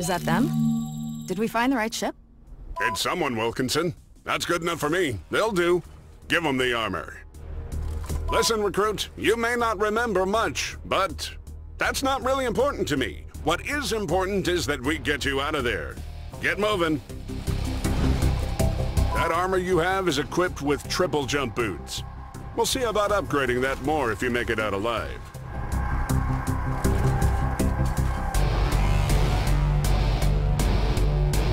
Is that them? Did we find the right ship? It's someone, Wilkinson. That's good enough for me. They'll do. Give them the armor. Listen, recruit, you may not remember much, but that's not really important to me. What is important is that we get you out of there. Get moving. That armor you have is equipped with triple jump boots. We'll see about upgrading that more if you make it out alive.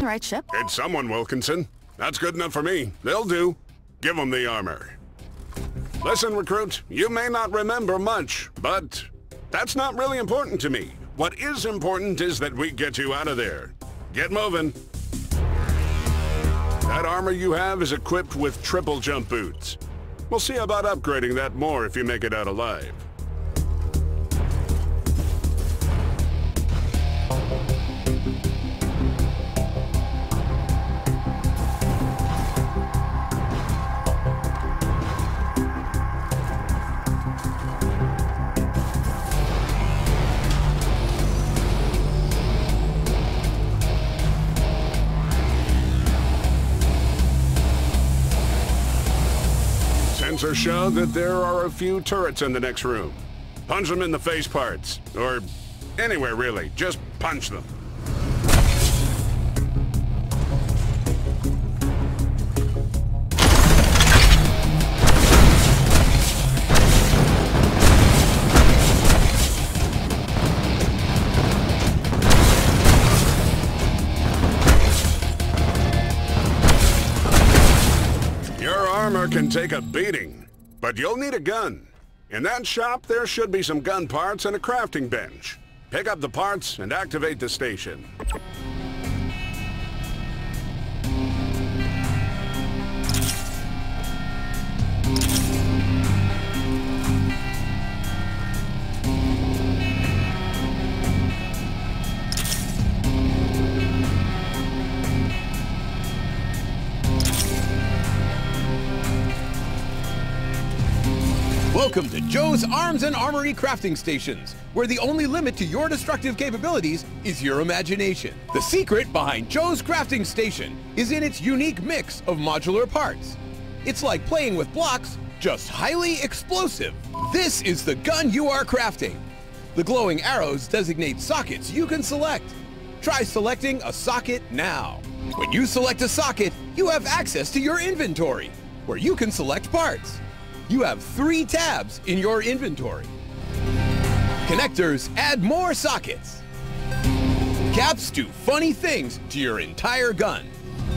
Right? It's someone, Wilkinson. That's good enough for me. They'll do. Give them the armor. Listen, recruit, you may not remember much, but that's not really important to me. What is important is that we get you out of there. Get moving. That armor you have is equipped with triple jump boots. We'll see about upgrading that more if you make it out alive. Show that there are a few turrets in the next room. Punch them in the face parts. Or anywhere, really. Just punch them. Your armor can take a beating, but you'll need a gun. In that shop, there should be some gun parts and a crafting bench. Pick up the parts and activate the station. Joe's Arms and Armory Crafting Stations, where the only limit to your destructive capabilities is your imagination. The secret behind Joe's Crafting Station is in its unique mix of modular parts. It's like playing with blocks, just highly explosive. This is the gun you are crafting. The glowing arrows designate sockets you can select. Try selecting a socket now. When you select a socket, you have access to your inventory, where you can select parts. You have three tabs in your inventory. Connectors add more sockets. Caps do funny things to your entire gun.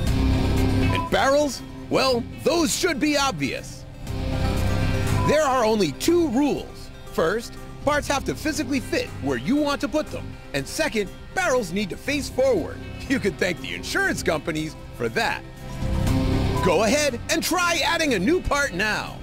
And barrels? Well, those should be obvious. There are only two rules. First, parts have to physically fit where you want to put them. And second, barrels need to face forward. You can thank the insurance companies for that. Go ahead and try adding a new part now.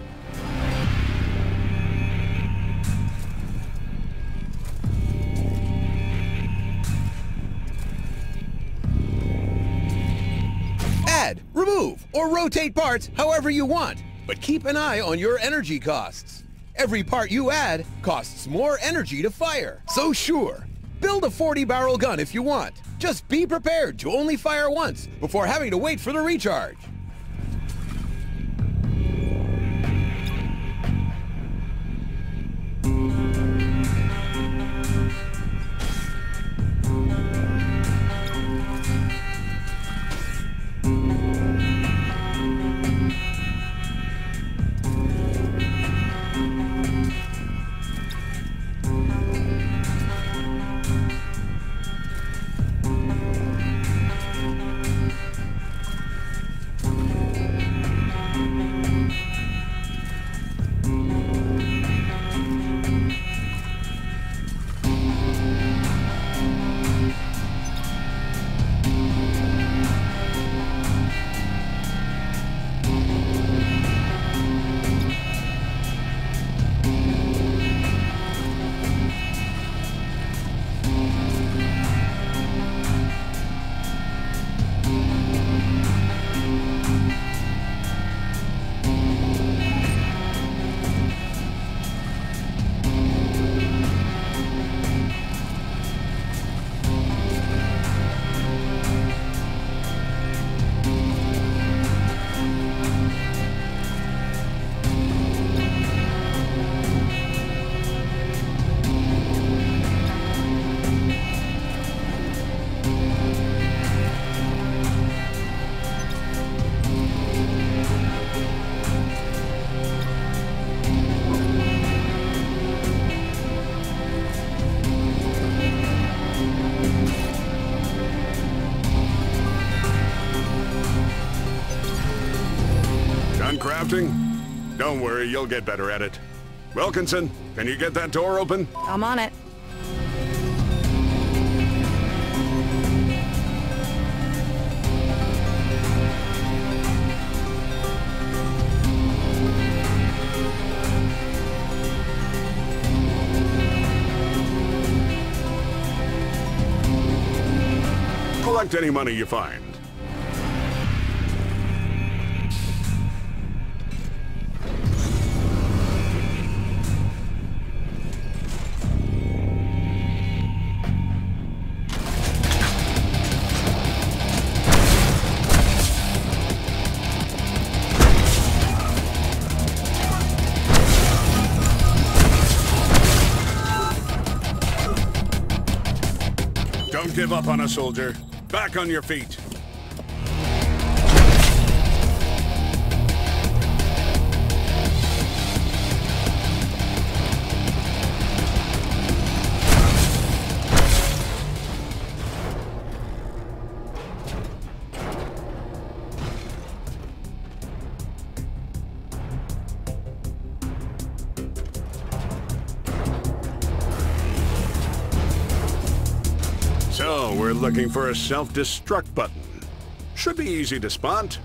Add, remove, or rotate parts however you want, but keep an eye on your energy costs. Every part you add costs more energy to fire. So sure, build a 40 barrel gun if you want. Just be prepared to only fire once before having to wait for the recharge. You'll get better at it. Wilkinson, can you get that door open? I'm on it. Collect any money you find. Give up on a soldier. Back on your feet. We're looking for a self-destruct button. Should be easy to spot.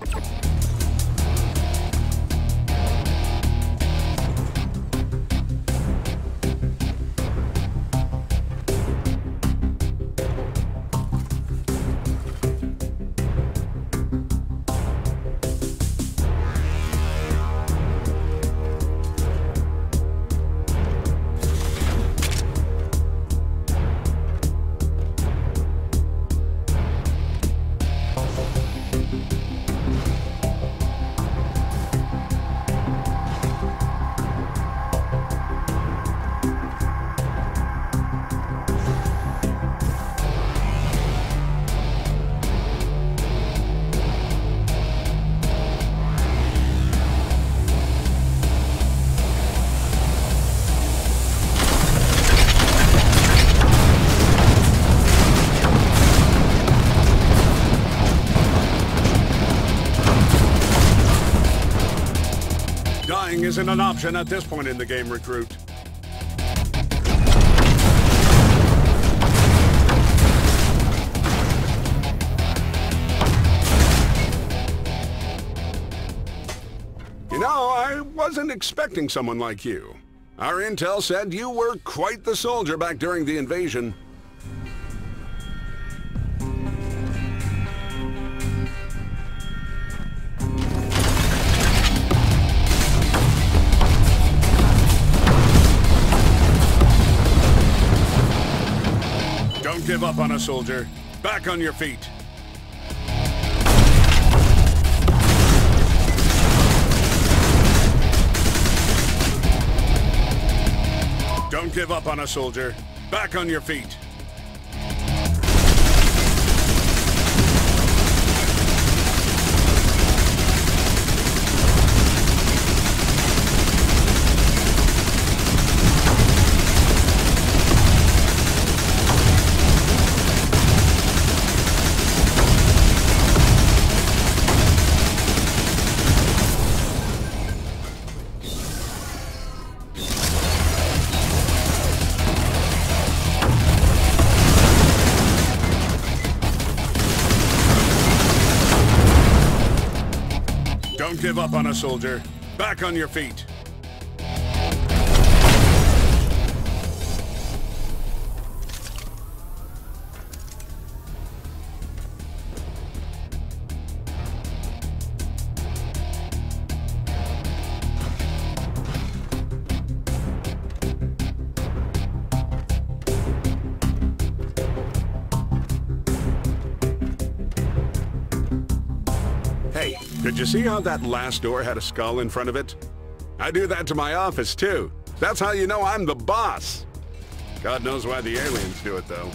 Isn't an option at this point in the game, Recruit. You know, I wasn't expecting someone like you. Our intel said you were quite the soldier back during the invasion. Give up on a soldier. Back on your feet. Don't give up on a soldier. Back on your feet. Give up on a soldier. Back on your feet. Did you see how that last door had a skull in front of it? I do that to my office, too. That's how you know I'm the boss. God knows why the aliens do it, though.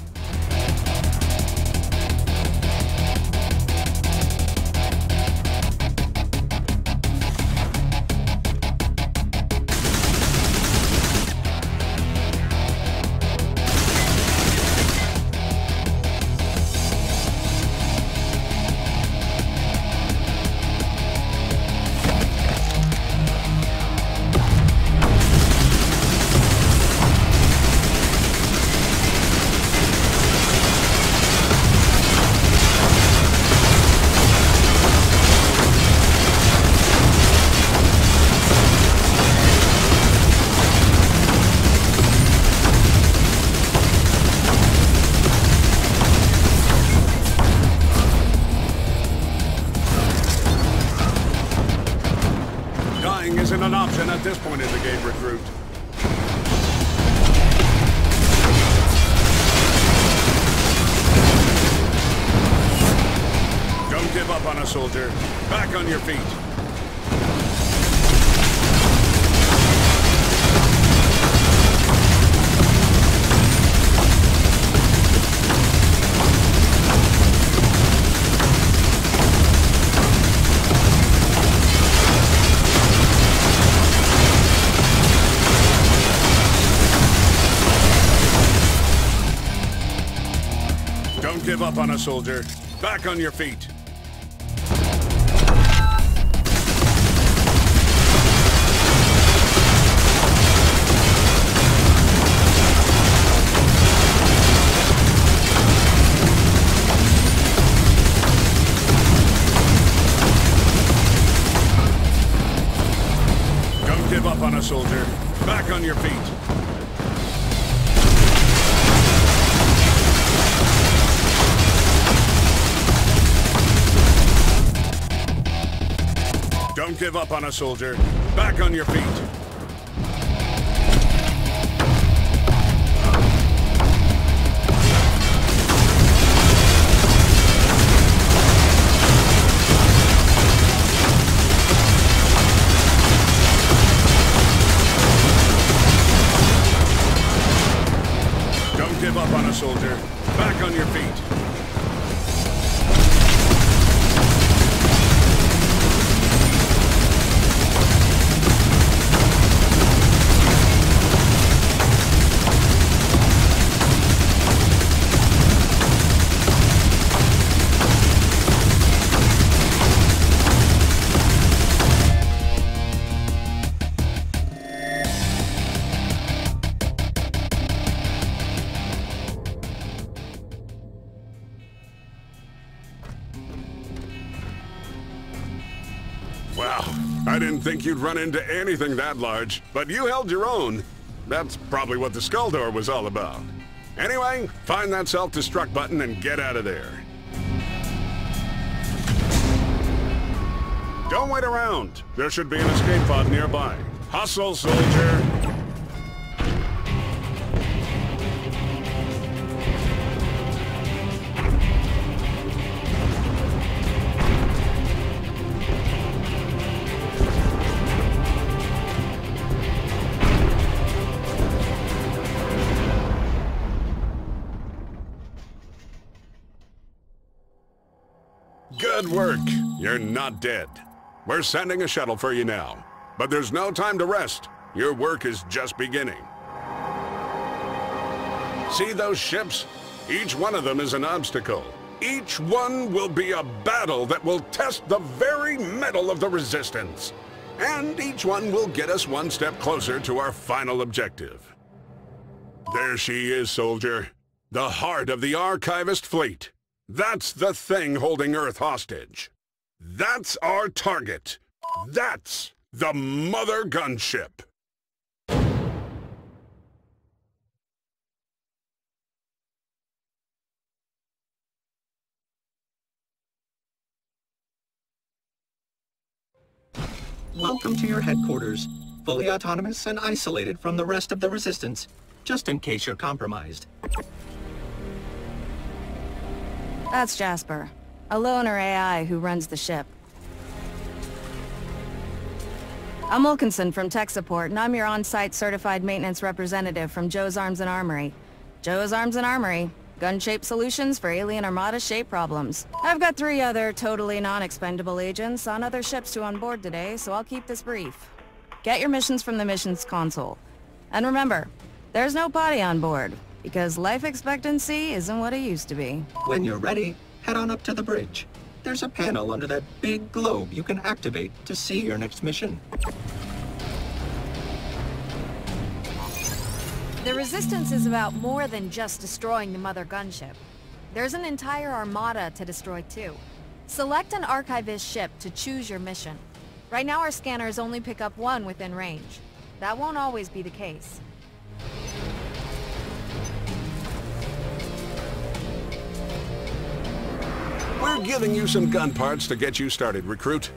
Isn't an option at this point in the game, Recruit. Don't give up on us, soldier. Back on your feet. Give up on us, soldier. Back on your feet. Don't give up on us, soldier. Back on your feet. Don't give up on a soldier. Back on your feet. Don't give up on us, soldier. Back on your feet. I didn't think you'd run into anything that large, but you held your own. That's probably what the skull door was all about. Anyway, find that self-destruct button and get out of there. Don't wait around. There should be an escape pod nearby. Hustle, soldier! You're not dead. We're sending a shuttle for you now. But there's no time to rest. Your work is just beginning. See those ships? Each one of them is an obstacle. Each one will be a battle that will test the very mettle of the Resistance. And each one will get us one step closer to our final objective. There she is, soldier. The heart of the Archivist fleet. That's the thing holding Earth hostage. That's our target. That's the Mothergunship. Welcome to your headquarters. Fully autonomous and isolated from the rest of the Resistance, just in case you're compromised. That's Jasper, a loner AI who runs the ship. I'm Wilkinson from Tech Support, and I'm your on-site certified maintenance representative from Joe's Arms and Armory. Joe's Arms and Armory, gun-shaped solutions for alien armada shape problems. I've got three other totally non-expendable agents on other ships to onboard today, so I'll keep this brief. Get your missions from the missions console. And remember, there's no potty on board, because life expectancy isn't what it used to be. When you're ready, head on up to the bridge. There's a panel under that big globe you can activate to see your next mission. The Resistance is about more than just destroying the Mothergunship. There's an entire armada to destroy too. Select an Archivist ship to choose your mission. Right now our scanners only pick up one within range. That won't always be the case. We're giving you some gun parts to get you started, recruit.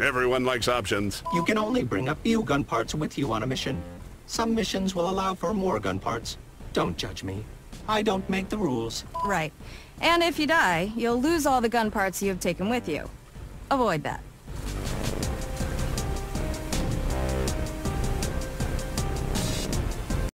Everyone likes options. You can only bring a few gun parts with you on a mission. Some missions will allow for more gun parts. Don't judge me. I don't make the rules. Right. And if you die, you'll lose all the gun parts you have taken with you. Avoid that.